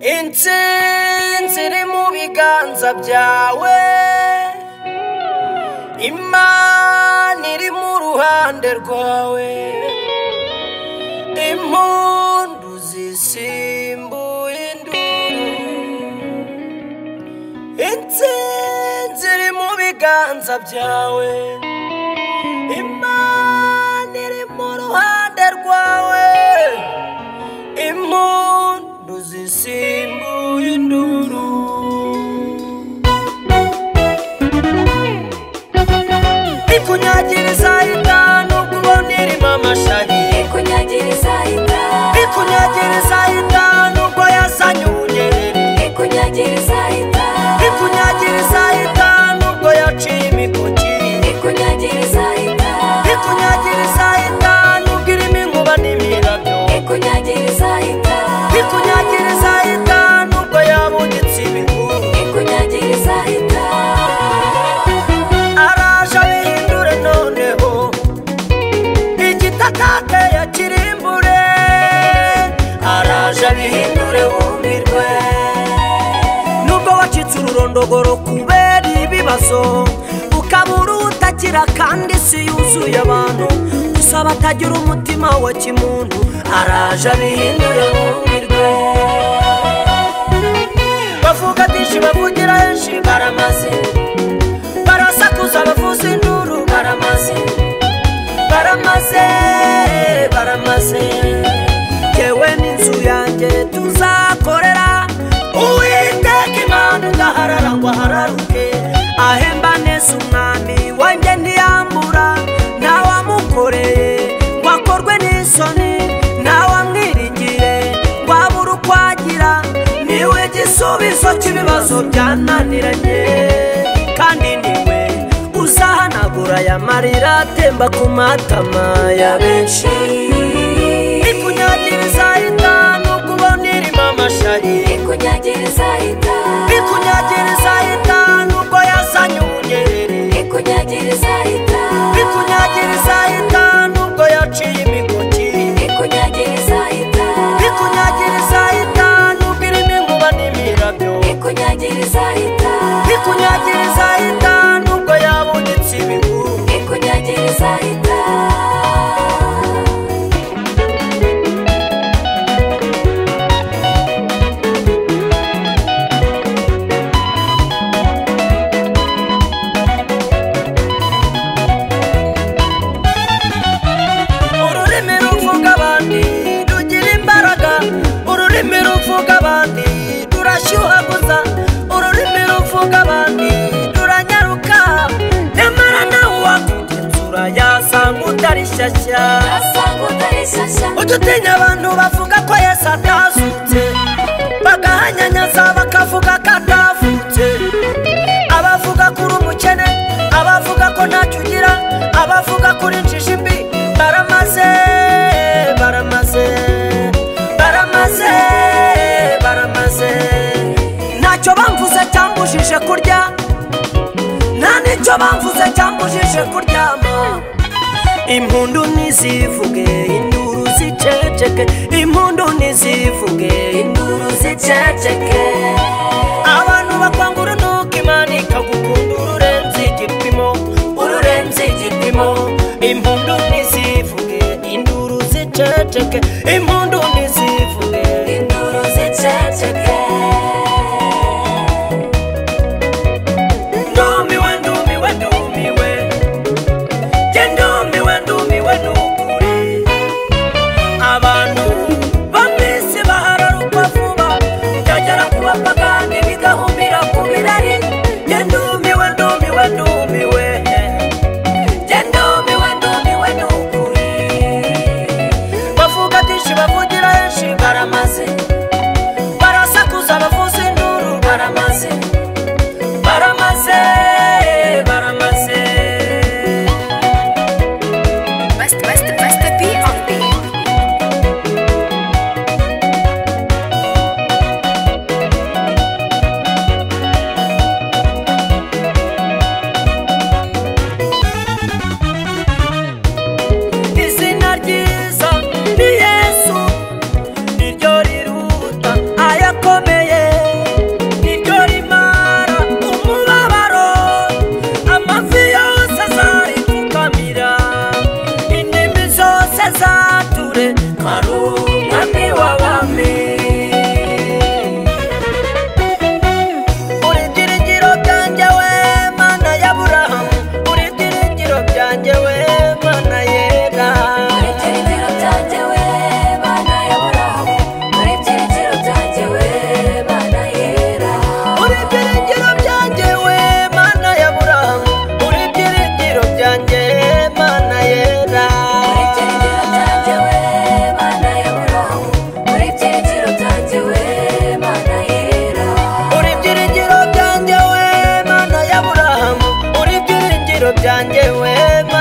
insinzi iri mu biganza byawe imana iri mu ruhande rwawe impundu zisimbuye induru insinzi iri mu biganza byawe tienes akagoro kubera ibibazo ukabura utakira kandi si yuzuye abantu usaba atagira umutima wa kimuntu araje abihindura bumirwe bavuga byinshi bavugira henshi baramaze gusubizo cy'ibibazo byananiranye kandi niwe uzahanagura aya marira atemba ku matama ya benshi ikunyagiriza ita no kubonera amashari ikunyagiriza ita rishasha ututinya abantu bavuga ko yesu atazutse bagahanyanyaza bakavuga ko atavutse abavuga kuri umukene abavuga ko ntacyo ugira abavuga kuri injiji mbi baramaze baramaze baramaze baramaze ntacyo bamvuze cyangwa ujije kurya nta n'icyo bamvuze cyangwa ujije kurya nizivuge induru zicheceke impundu nizivuge induru zicheceke abantu bakwangura nuko imana ikagukunda ururenze igipimo ururenze igipimo impundu nizivuge induru zicheceke impundu Caro. byanje wema